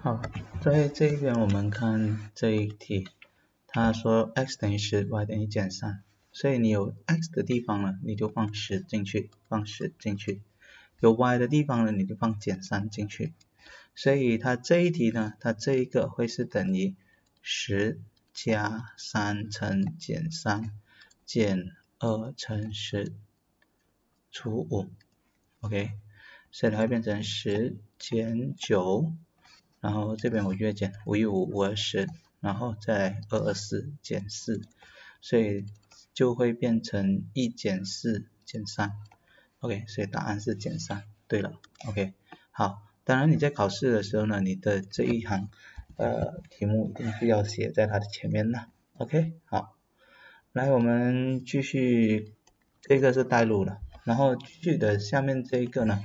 好，在这一边我们看这一题，他说 x 等于十，y 等于减三，所以你有 x 的地方呢，你就放十进去，放十进去；有 y 的地方呢，你就放减三进去。所以它这一题呢，它这一个会是等于十加三乘减三减二乘十除五，OK，所以它会变成十减九。然后这边我约减五一五五二十，然后再二二四减四，所以就会变成一减四减三，OK，所以答案是减三。对了，OK，好，当然你在考试的时候呢，你的这一行呃题目一定是要写在它的前面的，OK，好，来我们继续，这个是带路了，然后继续的下面这一个呢，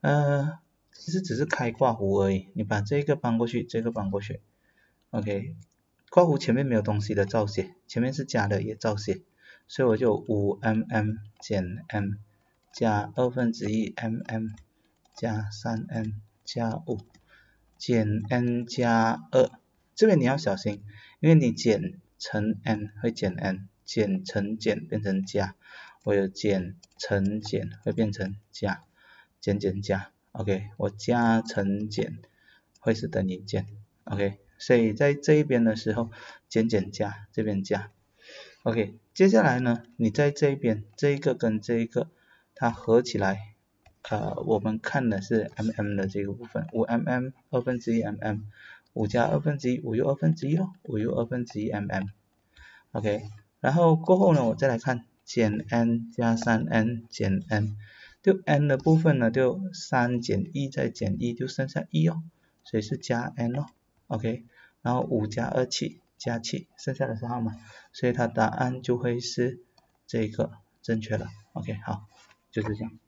呃。其实只是开挂弧而已，你把这个搬过去，这个搬过去，OK，挂弧前面没有东西的照写，前面是加的也照写，所以我就五 mm 减 m 加二分之一 mm 加三 m 加五减 n 加二，这边你要小心，因为你减乘 n 会减 n，减乘减变成加，我有减乘减会变成加，减减加。OK，我加乘减会是等于减，OK，所以在这一边的时候减减加，这边加，OK，接下来呢，你在这一边这一个跟这一个它合起来，呃，我们看的是 mm 的这个部分，五 mm 二分之一 mm，五加二分之一，五又二分之一咯，五又二分之一 mm，OK，然后过后呢，我再来看减 n 加三 n 减 n。就 n 的部分呢，就三减一再减一，就剩下一哦，所以是加 n 哦，OK，然后五加二七加七，剩下的是号码，所以它答案就会是这个正确了，OK，好，就是这样。